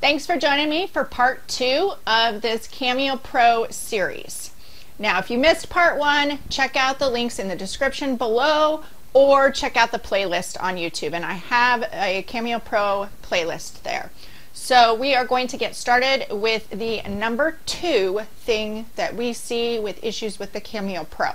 Thanks for joining me for part two of this Cameo Pro series. Now, if you missed part one, check out the links in the description below or check out the playlist on YouTube. And I have a Cameo Pro playlist there. So we are going to get started with the number two thing that we see with issues with the Cameo Pro.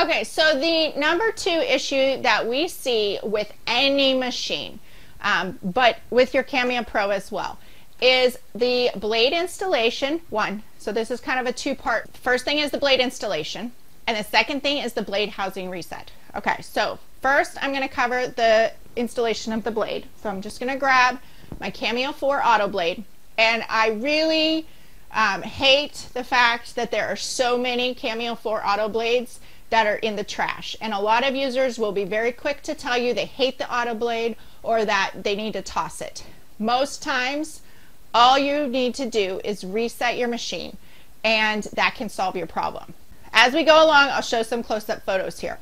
Okay, so the number two issue that we see with any machine um, but with your Cameo Pro as well, is the blade installation, one. So this is kind of a two-part. First thing is the blade installation, and the second thing is the blade housing reset. Okay, so first I'm going to cover the installation of the blade. So I'm just going to grab my Cameo 4 Auto Blade, and I really um, hate the fact that there are so many Cameo 4 Auto Blades that are in the trash. And a lot of users will be very quick to tell you they hate the Auto Blade or that they need to toss it. Most times, all you need to do is reset your machine and that can solve your problem. As we go along, I'll show some close-up photos here.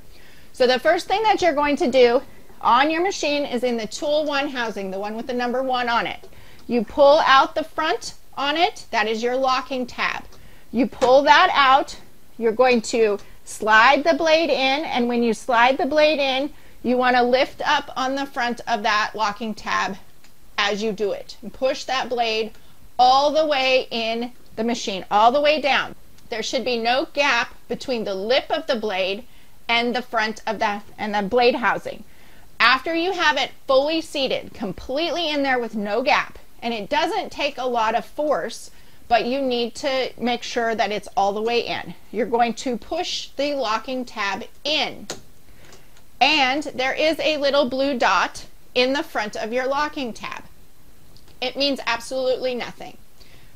So the first thing that you're going to do on your machine is in the tool one housing, the one with the number one on it. You pull out the front on it, that is your locking tab. You pull that out, you're going to slide the blade in, and when you slide the blade in, you want to lift up on the front of that locking tab as you do it. And push that blade all the way in the machine, all the way down. There should be no gap between the lip of the blade and the front of that and the blade housing. After you have it fully seated, completely in there with no gap, and it doesn't take a lot of force, but you need to make sure that it's all the way in. You're going to push the locking tab in. And there is a little blue dot in the front of your locking tab. It means absolutely nothing.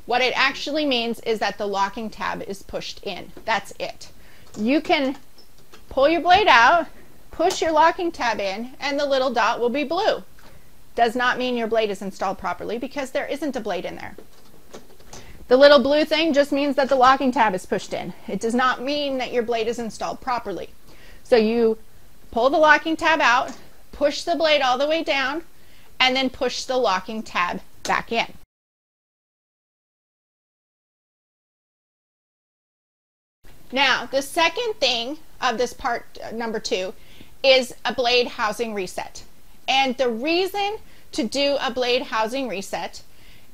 What it actually means is that the locking tab is pushed in. That's it. You can pull your blade out, push your locking tab in, and the little dot will be blue. Does not mean your blade is installed properly because there isn't a blade in there. The little blue thing just means that the locking tab is pushed in. It does not mean that your blade is installed properly. So you pull the locking tab out, push the blade all the way down, and then push the locking tab back in. Now, the second thing of this part uh, number two is a blade housing reset. And the reason to do a blade housing reset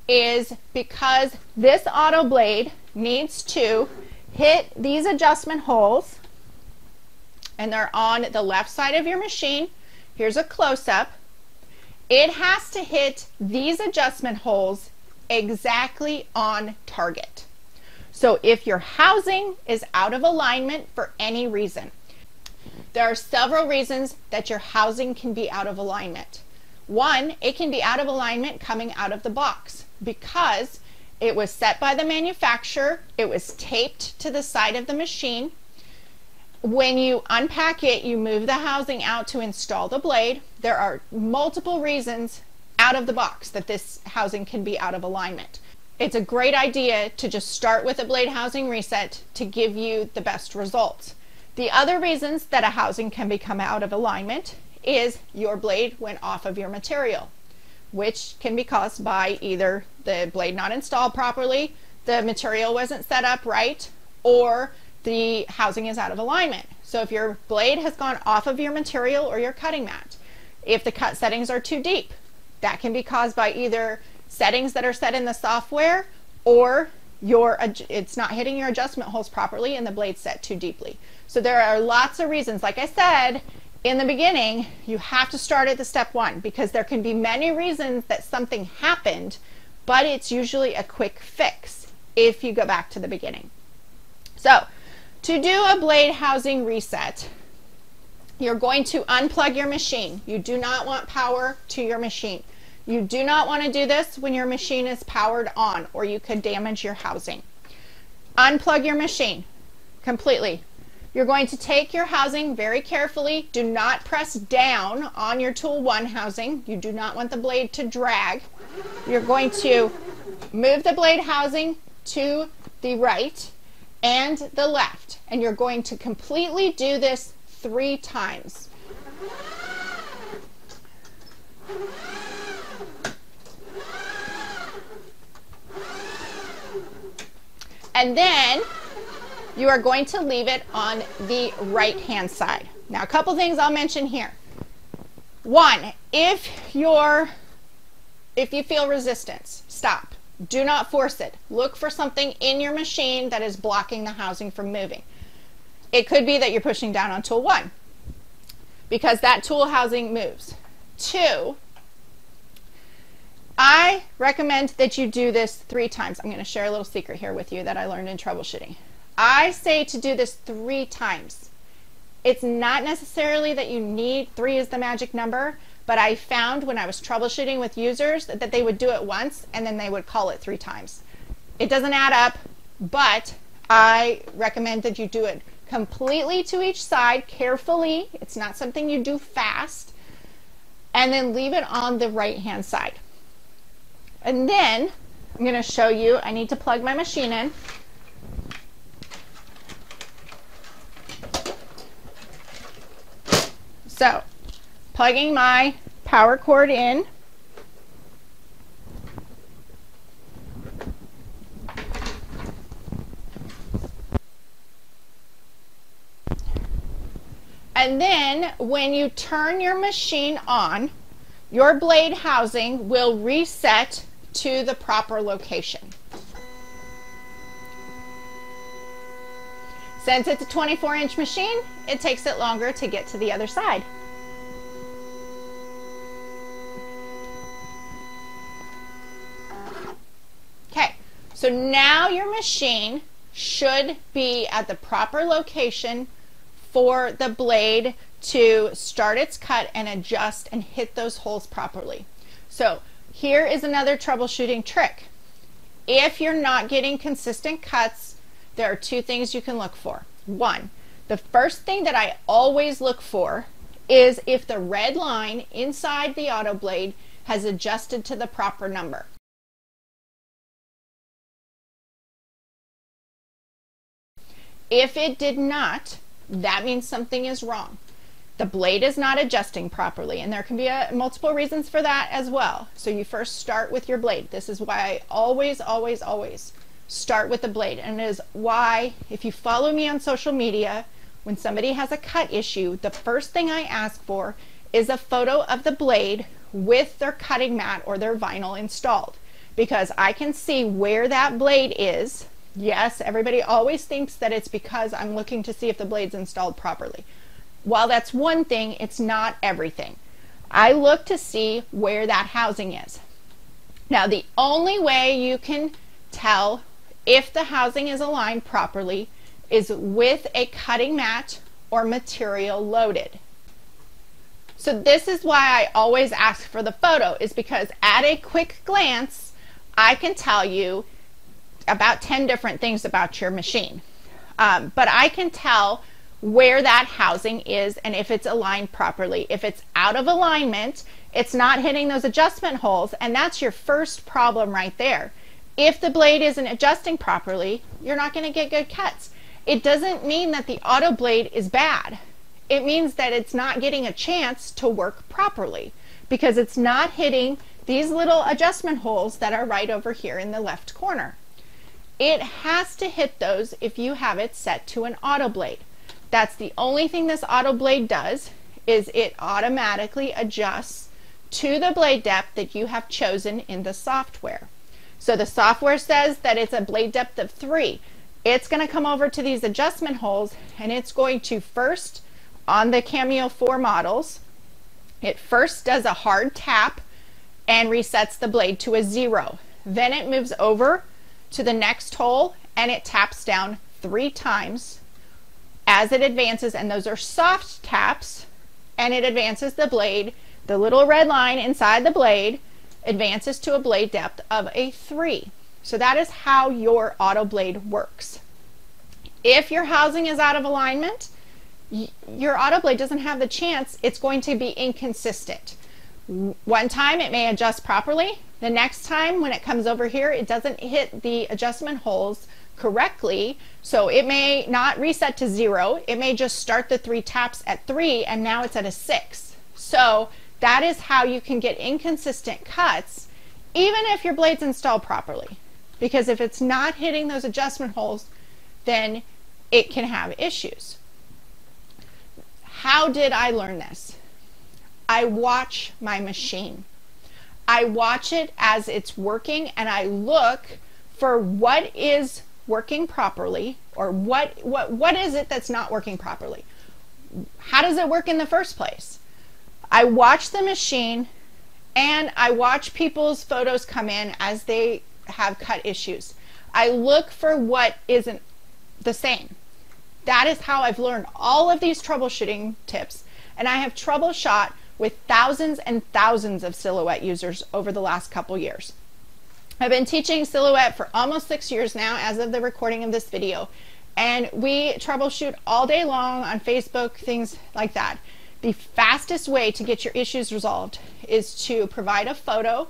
is because this auto blade needs to hit these adjustment holes and they're on the left side of your machine. Here's a close-up. It has to hit these adjustment holes exactly on target. So if your housing is out of alignment for any reason, there are several reasons that your housing can be out of alignment. One, it can be out of alignment coming out of the box because it was set by the manufacturer, it was taped to the side of the machine, when you unpack it, you move the housing out to install the blade. There are multiple reasons out of the box that this housing can be out of alignment. It's a great idea to just start with a blade housing reset to give you the best results. The other reasons that a housing can become out of alignment is your blade went off of your material, which can be caused by either the blade not installed properly, the material wasn't set up right, or the housing is out of alignment. So if your blade has gone off of your material or your cutting mat, if the cut settings are too deep, that can be caused by either settings that are set in the software or your it's not hitting your adjustment holes properly and the blade set too deeply. So there are lots of reasons. Like I said, in the beginning, you have to start at the step one because there can be many reasons that something happened, but it's usually a quick fix if you go back to the beginning. So to do a blade housing reset, you're going to unplug your machine. You do not want power to your machine. You do not want to do this when your machine is powered on or you could damage your housing. Unplug your machine completely. You're going to take your housing very carefully. Do not press down on your tool one housing. You do not want the blade to drag. You're going to move the blade housing to the right and the left. And you're going to completely do this three times. And then you are going to leave it on the right hand side. Now, a couple things I'll mention here. One, if you're if you feel resistance, stop. Do not force it. Look for something in your machine that is blocking the housing from moving. It could be that you're pushing down on tool one because that tool housing moves. Two, I recommend that you do this three times. I'm going to share a little secret here with you that I learned in troubleshooting. I say to do this three times. It's not necessarily that you need three is the magic number, but I found when I was troubleshooting with users that, that they would do it once and then they would call it three times. It doesn't add up, but I recommend that you do it completely to each side carefully. It's not something you do fast. And then leave it on the right hand side. And then I'm going to show you, I need to plug my machine in. So, plugging my power cord in. And then when you turn your machine on, your blade housing will reset to the proper location. Since it's a 24 inch machine, it takes it longer to get to the other side. Okay, so now your machine should be at the proper location for the blade to start its cut and adjust and hit those holes properly. So here is another troubleshooting trick. If you're not getting consistent cuts, there are two things you can look for. One, the first thing that I always look for is if the red line inside the auto blade has adjusted to the proper number. If it did not, that means something is wrong. The blade is not adjusting properly, and there can be a, multiple reasons for that as well. So you first start with your blade. This is why I always, always, always start with the blade. And it is why, if you follow me on social media, when somebody has a cut issue, the first thing I ask for is a photo of the blade with their cutting mat or their vinyl installed because I can see where that blade is Yes, everybody always thinks that it's because I'm looking to see if the blade's installed properly. While that's one thing, it's not everything. I look to see where that housing is. Now, the only way you can tell if the housing is aligned properly is with a cutting mat or material loaded. So this is why I always ask for the photo is because at a quick glance, I can tell you about 10 different things about your machine. Um, but I can tell where that housing is and if it's aligned properly. If it's out of alignment, it's not hitting those adjustment holes, and that's your first problem right there. If the blade isn't adjusting properly, you're not going to get good cuts. It doesn't mean that the auto blade is bad. It means that it's not getting a chance to work properly because it's not hitting these little adjustment holes that are right over here in the left corner. It has to hit those if you have it set to an auto blade. That's the only thing this auto blade does is it automatically adjusts to the blade depth that you have chosen in the software. So the software says that it's a blade depth of three. It's going to come over to these adjustment holes and it's going to first, on the Cameo 4 models, it first does a hard tap and resets the blade to a zero. Then it moves over to the next hole and it taps down three times as it advances and those are soft taps and it advances the blade. The little red line inside the blade advances to a blade depth of a 3 so that is how your auto blade works. If your housing is out of alignment your auto blade doesn't have the chance. It's going to be inconsistent one time it may adjust properly the next time when it comes over here, it doesn't hit the adjustment holes correctly. So it may not reset to zero. It may just start the three taps at three and now it's at a six. So that is how you can get inconsistent cuts even if your blade's installed properly. because if it's not hitting those adjustment holes, then it can have issues. How did I learn this? I watch my machine. I watch it as it's working and I look for what is working properly or what what what is it that's not working properly? How does it work in the first place? I watch the machine and I watch people's photos come in as they have cut issues. I look for what isn't the same. That is how I've learned all of these troubleshooting tips. And I have troubleshot with thousands and thousands of Silhouette users over the last couple years. I've been teaching Silhouette for almost six years now as of the recording of this video. And we troubleshoot all day long on Facebook, things like that. The fastest way to get your issues resolved is to provide a photo,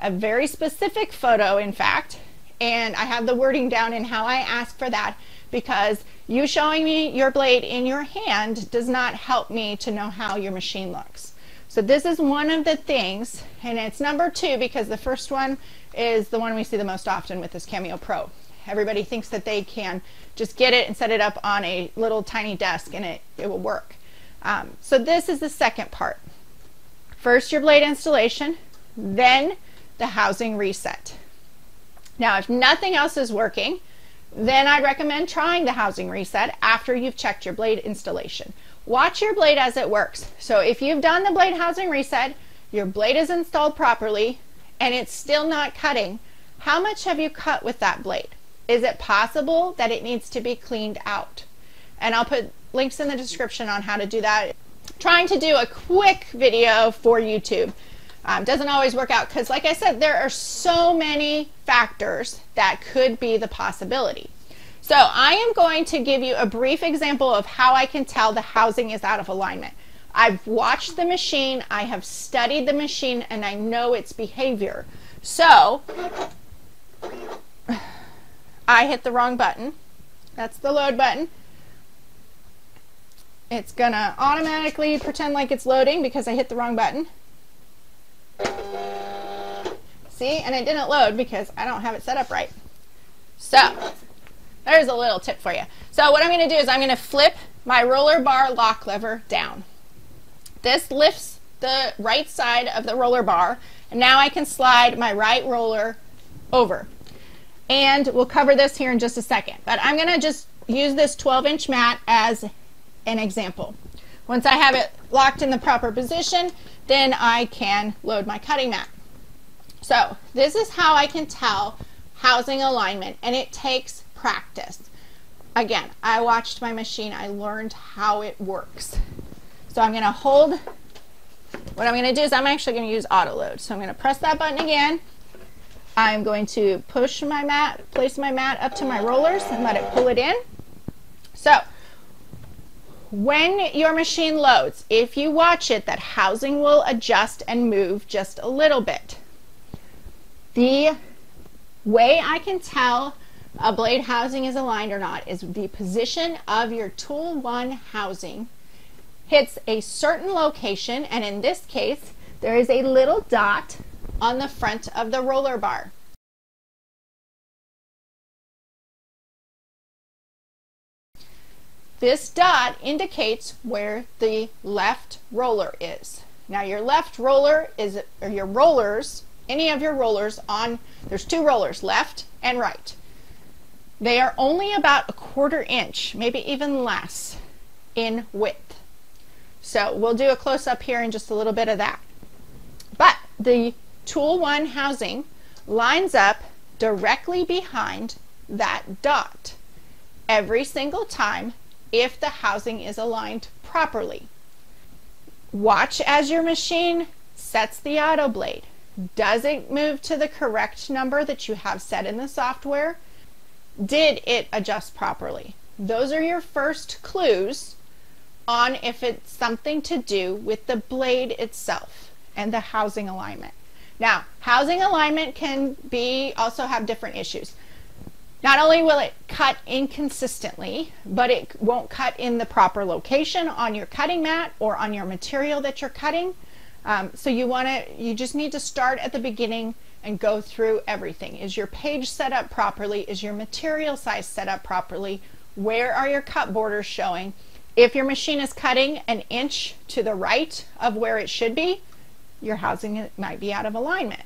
a very specific photo, in fact, and I have the wording down in how I ask for that because you showing me your blade in your hand does not help me to know how your machine looks. So this is one of the things, and it's number two because the first one is the one we see the most often with this Cameo Pro. Everybody thinks that they can just get it and set it up on a little tiny desk and it, it will work. Um, so this is the second part. First your blade installation, then the housing reset. Now if nothing else is working, then I'd recommend trying the housing reset after you've checked your blade installation. Watch your blade as it works. So if you've done the blade housing reset, your blade is installed properly, and it's still not cutting, how much have you cut with that blade? Is it possible that it needs to be cleaned out? And I'll put links in the description on how to do that. Trying to do a quick video for YouTube. Um, doesn't always work out because like I said, there are so many factors that could be the possibility. So I am going to give you a brief example of how I can tell the housing is out of alignment. I've watched the machine, I have studied the machine, and I know its behavior. So I hit the wrong button. That's the load button. It's gonna automatically pretend like it's loading because I hit the wrong button. See, and it didn't load because I don't have it set up right. So, there's a little tip for you. So what I'm going to do is I'm going to flip my roller bar lock lever down. This lifts the right side of the roller bar, and now I can slide my right roller over. And we'll cover this here in just a second, but I'm going to just use this 12 inch mat as an example. Once I have it locked in the proper position, then I can load my cutting mat. So this is how I can tell housing alignment, and it takes practice. Again, I watched my machine. I learned how it works. So I'm going to hold. What I'm going to do is I'm actually going to use auto load. So I'm going to press that button again. I'm going to push my mat, place my mat up to my rollers and let it pull it in. So when your machine loads, if you watch it, that housing will adjust and move just a little bit. The way I can tell a blade housing is aligned or not is the position of your tool one housing hits a certain location and in this case there is a little dot on the front of the roller bar. This dot indicates where the left roller is. Now your left roller is, or your rollers, any of your rollers on, there's two rollers, left and right. They are only about a quarter inch, maybe even less, in width. So we'll do a close-up here in just a little bit of that. But the Tool 1 housing lines up directly behind that dot every single time if the housing is aligned properly. Watch as your machine sets the auto blade. Does it move to the correct number that you have set in the software? Did it adjust properly? Those are your first clues on if it's something to do with the blade itself and the housing alignment. Now, housing alignment can be also have different issues. Not only will it cut inconsistently, but it won't cut in the proper location on your cutting mat or on your material that you're cutting. Um, so you want to, you just need to start at the beginning and go through everything. Is your page set up properly? Is your material size set up properly? Where are your cut borders showing? If your machine is cutting an inch to the right of where it should be, your housing might be out of alignment.